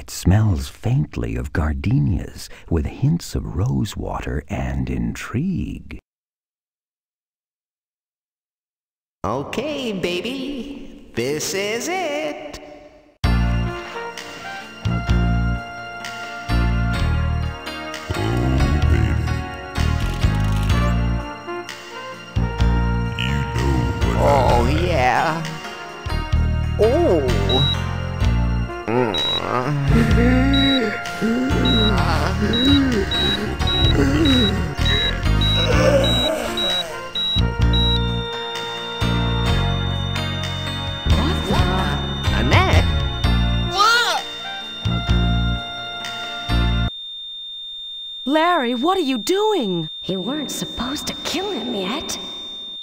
It smells faintly of gardenias with hints of rosewater and intrigue. Okay, baby. This is it. Oh, oh yeah. Oh. What the? Annette? Larry, what are you doing? You weren't supposed to kill him yet.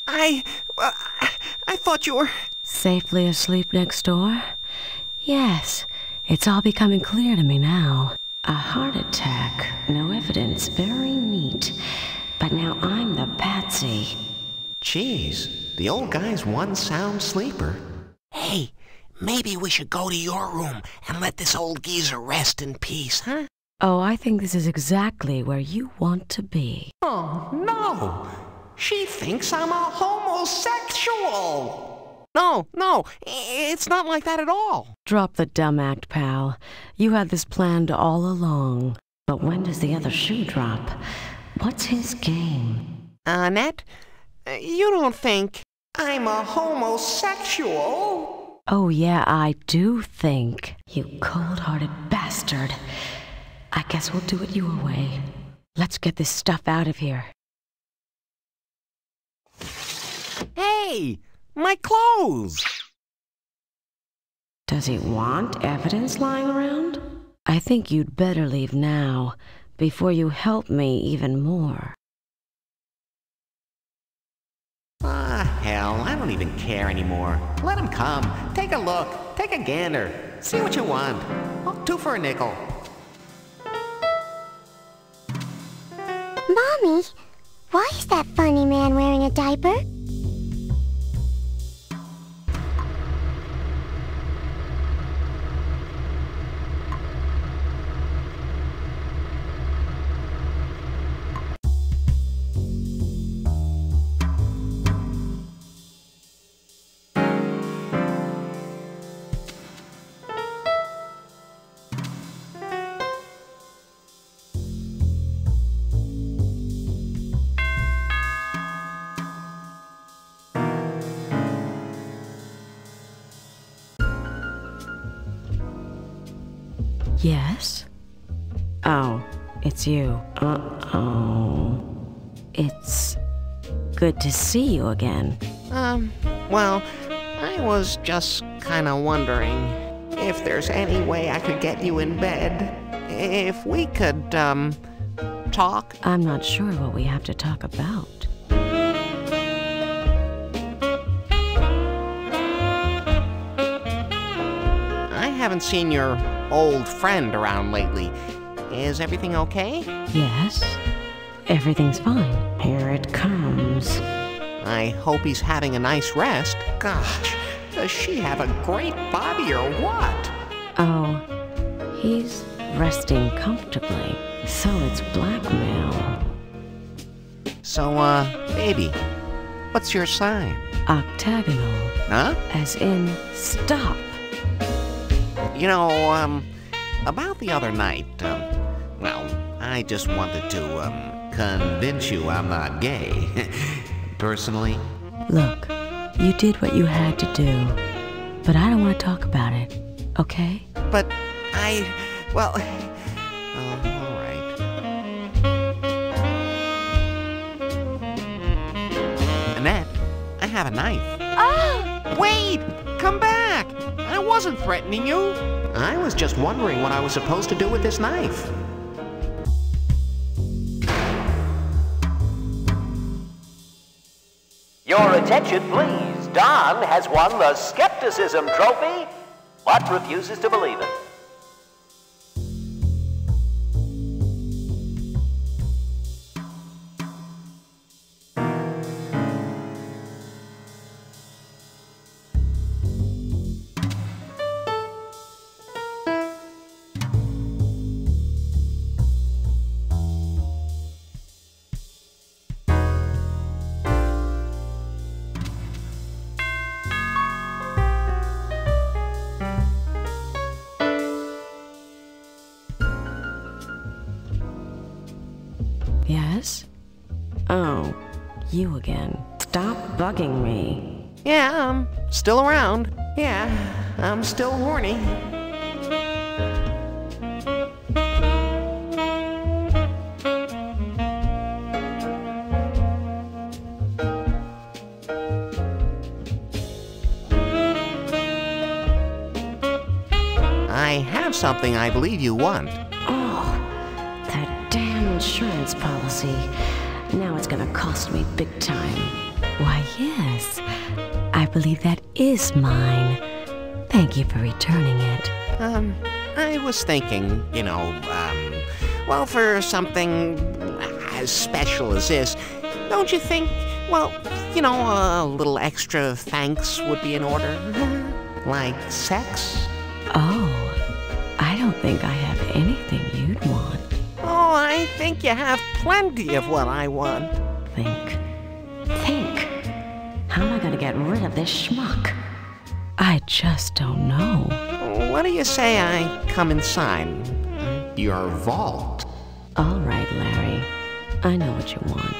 I. Well, I, I thought you were. Safely asleep next door? Yes, it's all becoming clear to me now. A heart attack, no evidence, very neat. But now I'm the patsy. Jeez, the old guy's one sound sleeper. Hey, maybe we should go to your room and let this old geezer rest in peace, huh? Oh, I think this is exactly where you want to be. Oh, no! She thinks I'm a homosexual! No, no, it's not like that at all. Drop the dumb act, pal. You had this planned all along. But when does the other shoe drop? What's his game? Annette, you don't think I'm a homosexual? Oh, yeah, I do think. You cold hearted bastard. I guess we'll do it your way. Let's get this stuff out of here. Hey, my clothes! Does he want evidence lying around? I think you'd better leave now, before you help me even more. Ah, hell, I don't even care anymore. Let him come. Take a look. Take a gander. See what you want. Two for a nickel. Mommy, why is that funny man wearing a diaper? You. Uh oh. It's good to see you again. Um, well, I was just kinda wondering if there's any way I could get you in bed. If we could, um, talk. I'm not sure what we have to talk about. I haven't seen your old friend around lately. Is everything okay? Yes? Everything's fine. Here it comes. I hope he's having a nice rest. Gosh, does she have a great body or what? Oh, he's resting comfortably, so it's blackmail. So, uh, baby, what's your sign? Octagonal, Huh? as in stop. You know, um, about the other night, um, well, I just wanted to, um, convince you I'm not gay. Personally, Look, you did what you had to do, but I don't want to talk about it, okay? but I, well, all right. Annette, I have a knife. Oh! Wait! Come back! I wasn't threatening you. I was just wondering what I was supposed to do with this knife. Your attention, please. Don has won the Skepticism Trophy, but refuses to believe it. Yes? Oh, you again. Stop bugging me. Yeah, I'm still around. Yeah, I'm still horny. I have something I believe you want. Insurance policy. Now it's gonna cost me big time. Why, yes. I believe that is mine. Thank you for returning it. Um, I was thinking, you know, um, well, for something as special as this, don't you think, well, you know, a little extra thanks would be in order? like sex? Oh, I don't think I have anything I think you have plenty of what I want. Think. Think. How am I gonna get rid of this schmuck? I just don't know. What do you say I come inside? Your vault. All right, Larry. I know what you want.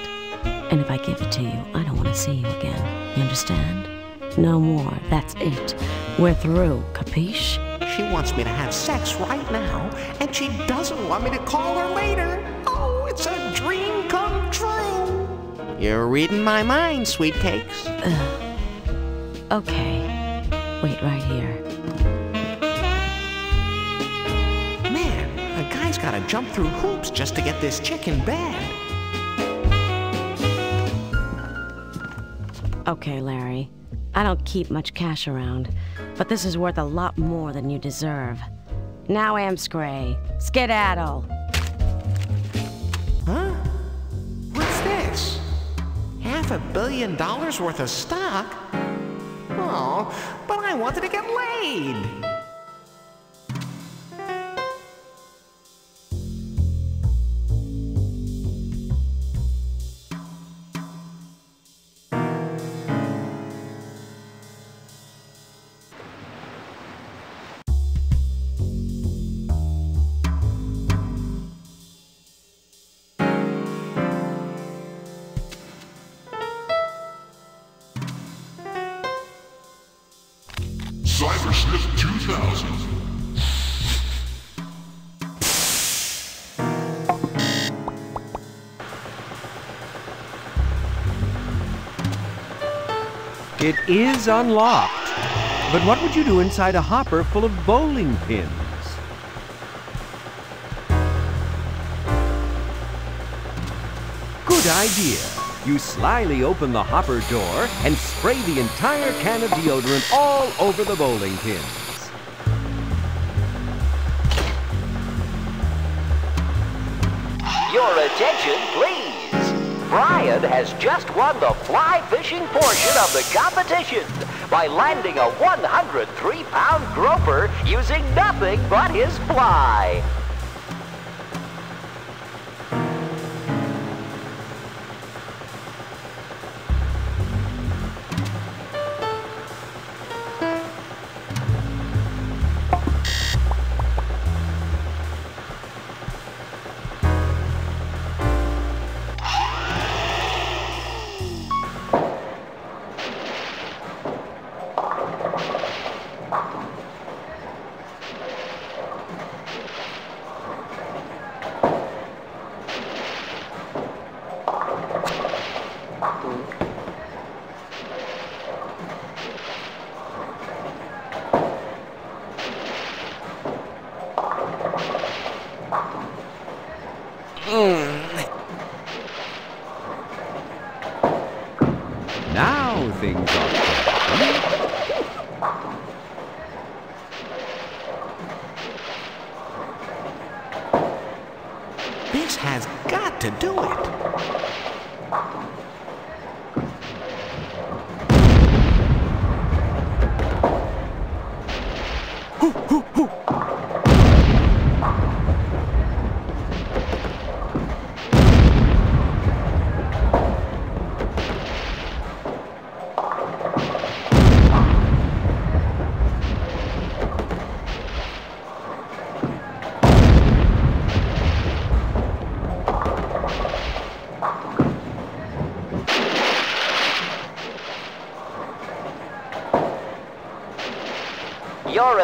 And if I give it to you, I don't want to see you again. You understand? No more. That's it. We're through. Capiche? She wants me to have sex right now, and she doesn't want me to call her later. Oh, it's a dream come true. You're reading my mind, sweet cakes. Okay. Wait right here. Man, a guy's gotta jump through hoops just to get this chick in bed. Okay, Larry. I don't keep much cash around, but this is worth a lot more than you deserve. Now, Amscray, skedaddle. Huh? What's this? Half a billion dollars worth of stock? Oh, but I wanted to get laid. It is unlocked. But what would you do inside a hopper full of bowling pins? Good idea. You slyly open the hopper door and spray the entire can of deodorant all over the bowling pins. Your attention, please. Brian has just won the fly fishing portion of the competition by landing a 103-pound groper using nothing but his fly.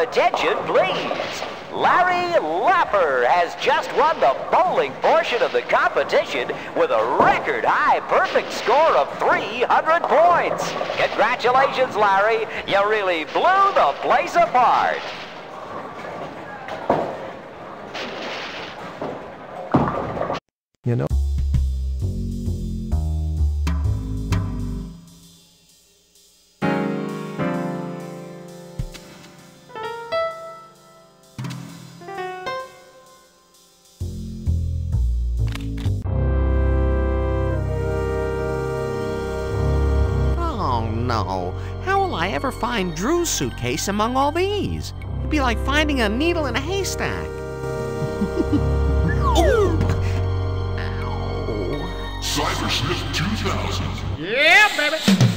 Attention, please. Larry Laffer has just won the bowling portion of the competition with a record high perfect score of 300 points. Congratulations, Larry. You really blew the place apart. No. How will I ever find Drew's suitcase among all these? It'd be like finding a needle in a haystack. Ooh! Ow. Cybersniff 2000. Yeah, baby!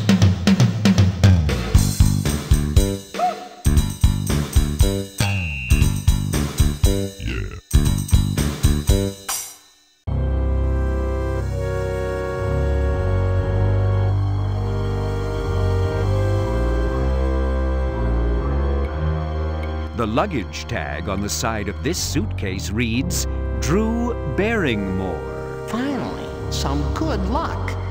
The luggage tag on the side of this suitcase reads Drew Baringmore. Finally, some good luck.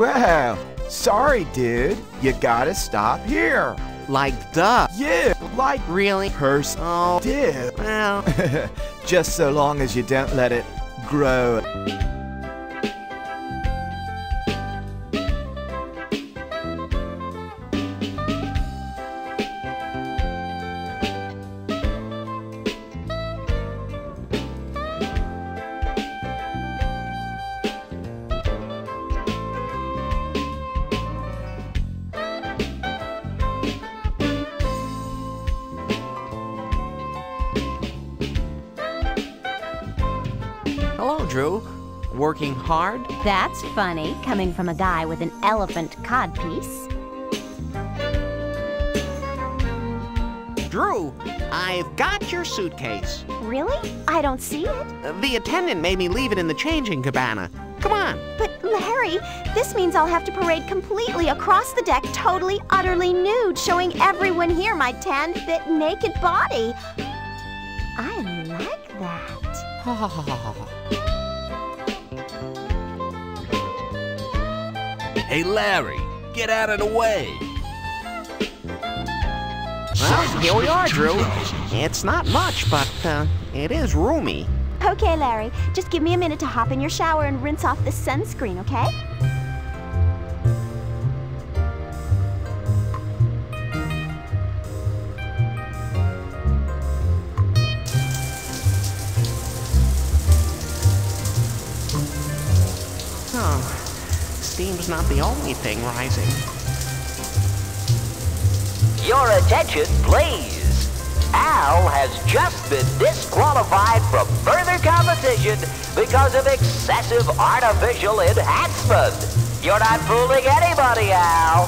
Well, sorry, dude. You gotta stop here. Like duh. Yeah, like Really? personal. Oh, Dip. well, Just so long as you don't let it grow. Working hard? That's funny, coming from a guy with an elephant codpiece. Drew, I've got your suitcase. Really? I don't see it. The attendant made me leave it in the changing cabana. Come on. But Larry, this means I'll have to parade completely across the deck, totally, utterly nude, showing everyone here my tan, fit, naked body. I like that. Hey, Larry, get out of the way. Well, here we are, Drew. It's not much, but uh, it is roomy. Okay, Larry, just give me a minute to hop in your shower and rinse off the sunscreen, okay? Not the only thing rising. Your attention, please. Al has just been disqualified from further competition because of excessive artificial enhancement. You're not fooling anybody, Al.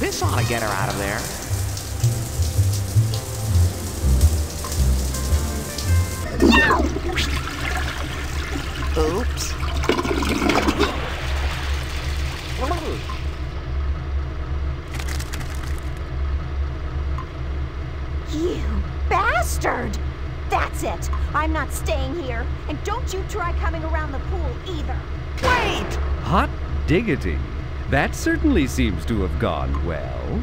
This ought to get her out of there. Oops. You bastard! That's it. I'm not staying here. And don't you try coming around the pool either. Wait! Hot diggity. That certainly seems to have gone well.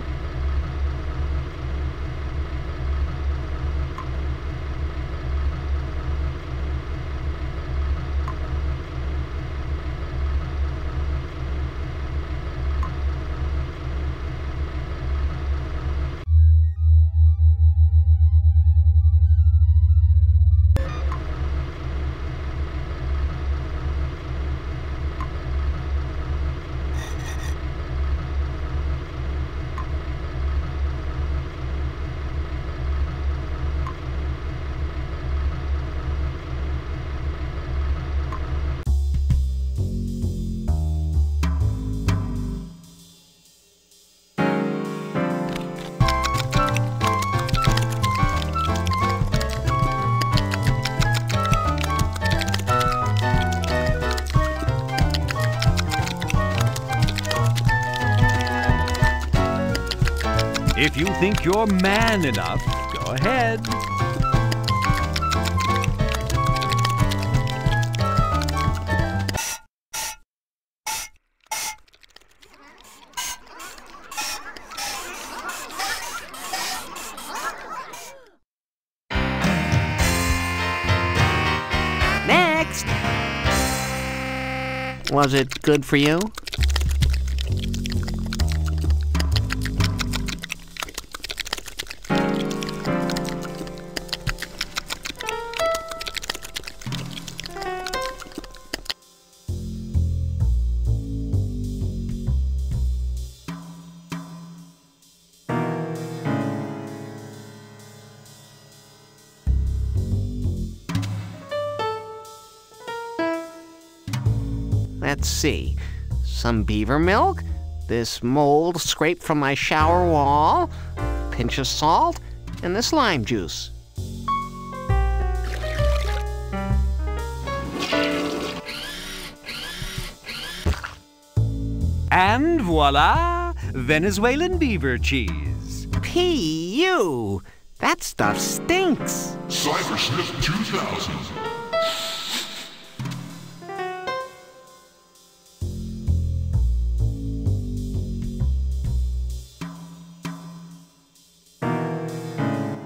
If you think you're man enough, go ahead. Next! Was it good for you? Let's see. Some beaver milk, this mold scraped from my shower wall, a pinch of salt, and this lime juice. And voila! Venezuelan beaver cheese. P.U. That stuff stinks. Cybersniff 2000.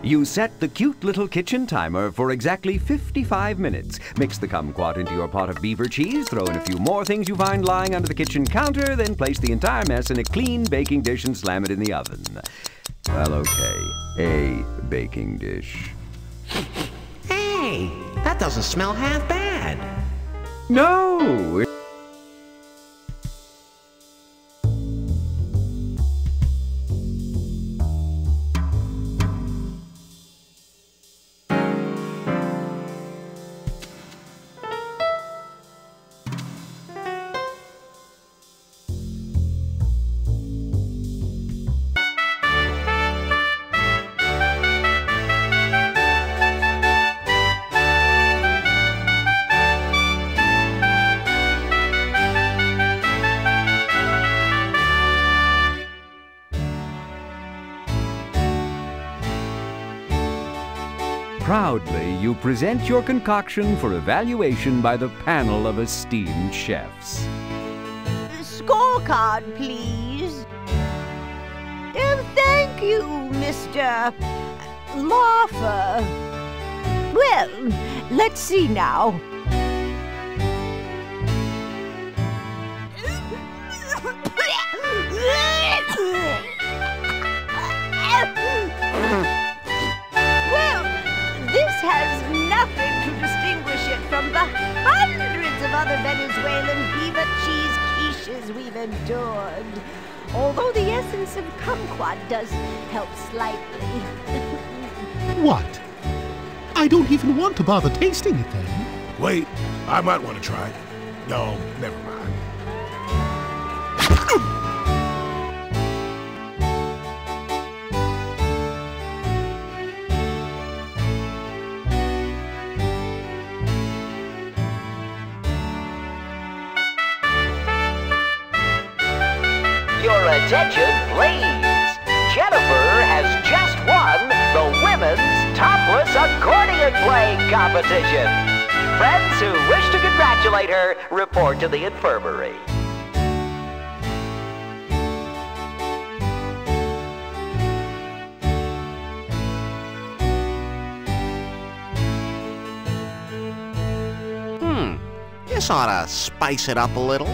You set the cute little kitchen timer for exactly 55 minutes. Mix the kumquat into your pot of beaver cheese, throw in a few more things you find lying under the kitchen counter, then place the entire mess in a clean baking dish and slam it in the oven. Well, okay, a baking dish. Hey, that doesn't smell half bad. No! Proudly, you present your concoction for evaluation by the panel of esteemed chefs. Scorecard, please. Oh, thank you, Mr. Larfer. Well, let's see now. Hundreds of other Venezuelan beaver cheese quiches we've endured. Although the essence of kumquat does help slightly. What? I don't even want to bother tasting it then. Wait, I might want to try it. No, never mind. Attention, please. Jennifer has just won the Women's Topless Accordion Playing Competition. Friends who wish to congratulate her, report to the infirmary. Hmm, this ought to spice it up a little.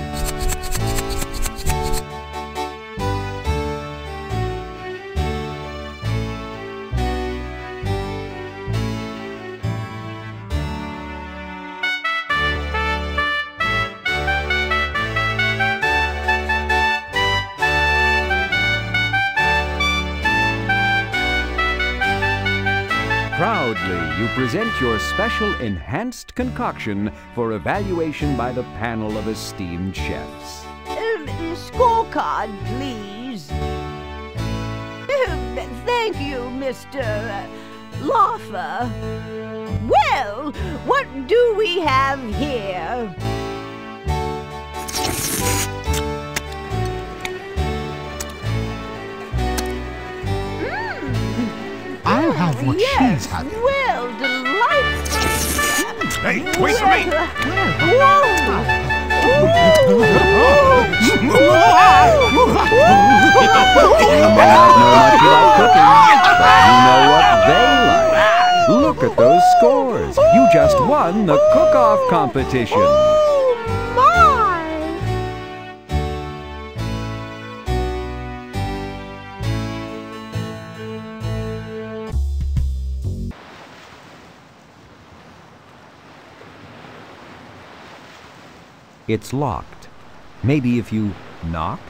You present your special enhanced concoction for evaluation by the panel of esteemed chefs. Um, scorecard, please. Um, thank you, Mr. Larfer. Well, what do we have here? What yes. she's having. Well, delightful. Hey, wait for me! You may not know much about cooking, but you know what they like. Look at those scores. You just won the cook-off competition. It's locked. Maybe if you knocked?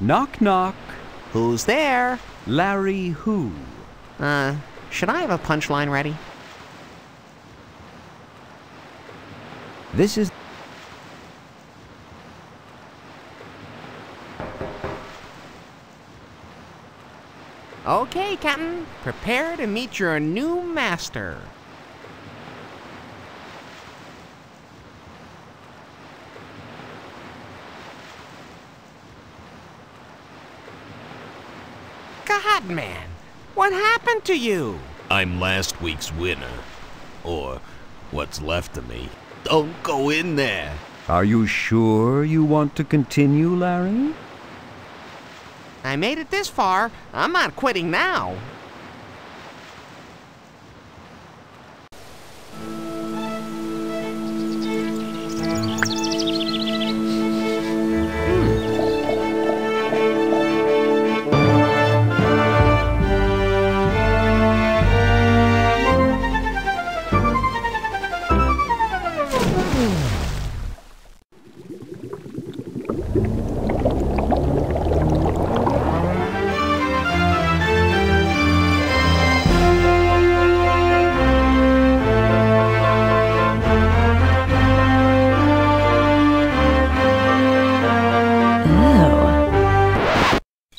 Knock, knock. Who's there? Larry who? Uh, should I have a punchline ready? This is... Okay, Captain. Prepare to meet your new master. God, man. What happened to you? I'm last week's winner. Or what's left of me. Don't go in there. Are you sure you want to continue, Larry? I made it this far. I'm not quitting now.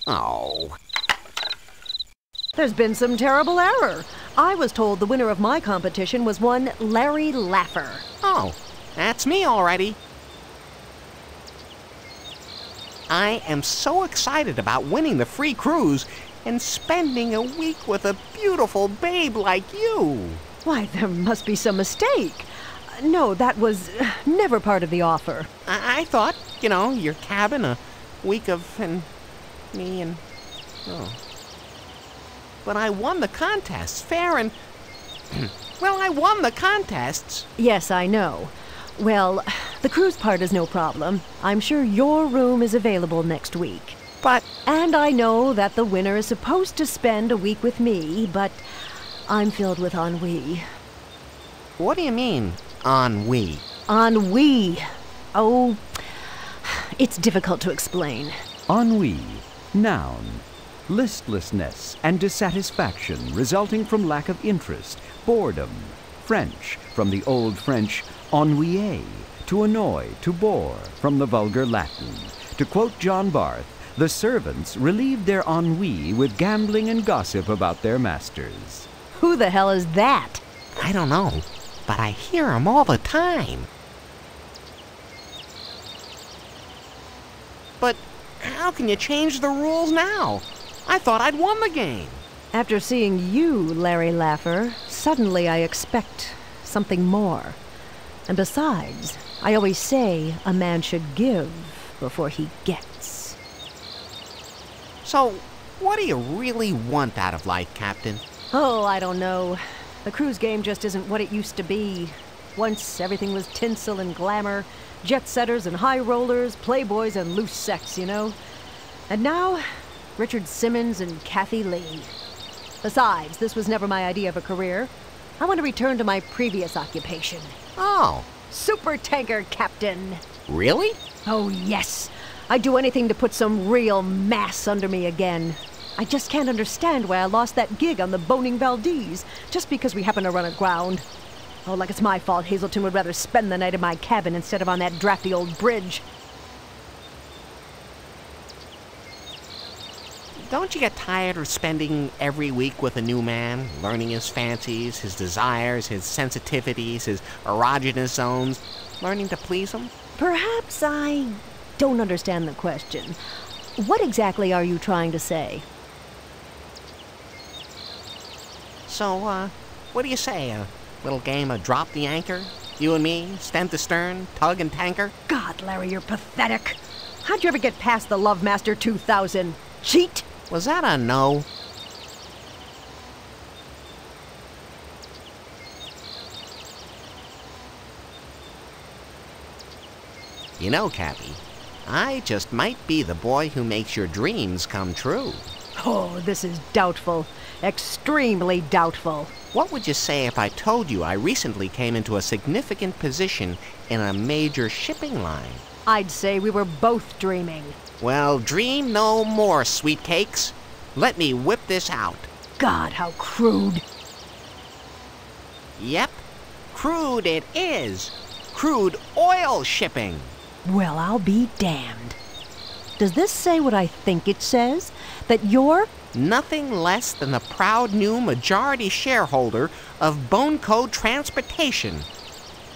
Oh. There's been some terrible error. I was told the winner of my competition was one Larry Laffer. Oh, that's me already. I am so excited about winning the free cruise and spending a week with a beautiful babe like you. Why, there must be some mistake. No, that was never part of the offer. I, I thought, you know, your cabin, a week of, and me and. Oh. But I won the contests, fair and. well, I won the contests. Yes, I know. Well, the cruise part is no problem. I'm sure your room is available next week. But. And I know that the winner is supposed to spend a week with me, but I'm filled with ennui. What do you mean, ennui? Ennui. Oh, it's difficult to explain. Ennui, noun. Listlessness and dissatisfaction resulting from lack of interest, boredom. French, from the Old French ennuyer, to annoy, to bore, from the vulgar Latin. To quote John Barth, the servants relieved their ennui with gambling and gossip about their masters. Who the hell is that? I don't know, but I hear 'em all the time. But how can you change the rules now? I thought I'd won the game. After seeing you, Larry Laffer, suddenly I expect something more. And besides, I always say a man should give before he gets. So, what do you really want out of life, Captain? Oh, I don't know. The cruise game just isn't what it used to be. Once everything was tinsel and glamour, jet setters and high rollers, playboys and loose sex, you know? And now, Richard Simmons and Kathy Lee. Besides, this was never my idea of a career. I want to return to my previous occupation. Oh. Super tanker captain. Really? Oh, yes. I'd do anything to put some real mass under me again. I just can't understand why I lost that gig on the Boning Valdez just because we happen to run aground. Oh, like it's my fault Hazelton would rather spend the night in my cabin instead of on that drafty old bridge. Don't you get tired of spending every week with a new man, learning his fancies, his desires, his sensitivities, his erogenous zones, learning to please him? Perhaps I don't understand the question. What exactly are you trying to say? So, uh, what do you say? A little game of drop the anchor? You and me, stem to stern, tug and tanker? God, Larry, you're pathetic. How'd you ever get past the Love Master 2000? Cheat? Was that a no? You know, Cappy, I just might be the boy who makes your dreams come true. Oh, this is doubtful. Extremely doubtful. What would you say if I told you I recently came into a significant position in a major shipping line? I'd say we were both dreaming. Well, dream no more, sweet cakes. Let me whip this out. God, how crude. Yep, crude it is. Crude oil shipping. Well, I'll be damned. Does this say what I think it says? That you're. Nothing less than the proud new majority shareholder of Boneco Transportation.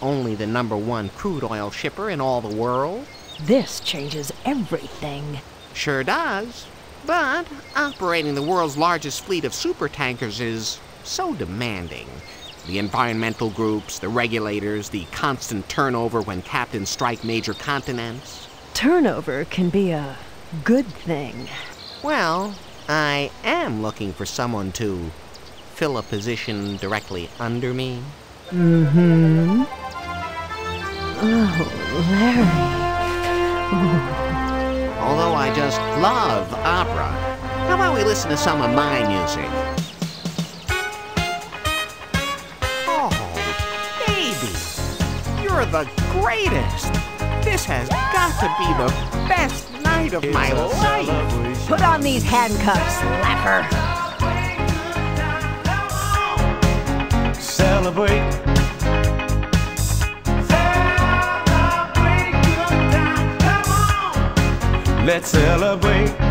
Only the number one crude oil shipper in all the world. This changes everything. Sure does. But operating the world's largest fleet of supertankers is so demanding. The environmental groups, the regulators, the constant turnover when captains strike major continents. Turnover can be a good thing. Well, I am looking for someone to fill a position directly under me. Mm hmm. Oh, Larry. Although I just love opera, how about we listen to some of my music? Oh, baby, you're the greatest. This has got to be the best night of my life. Put on these handcuffs, Laffer. Celebrate. Let's celebrate.